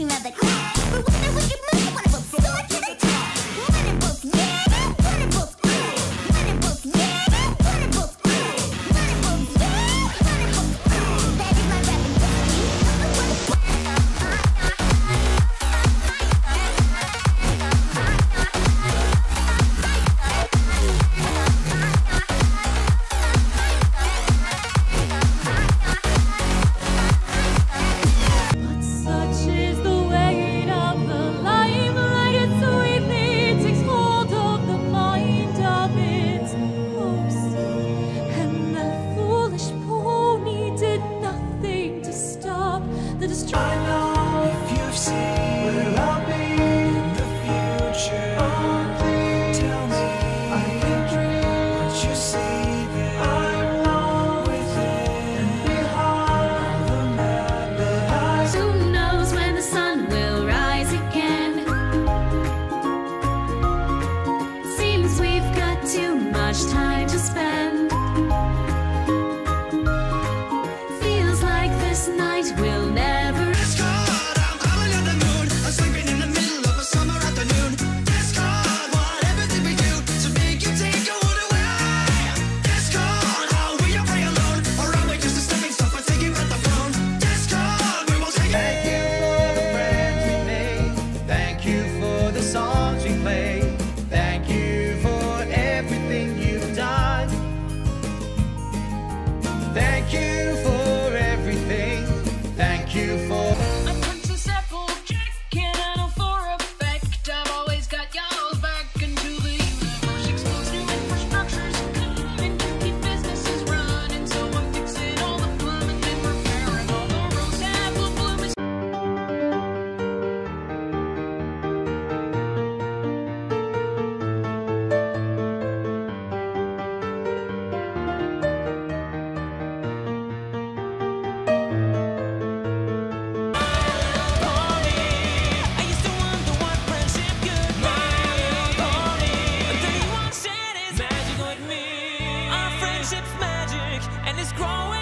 looking at the. But with the wicked us. growing.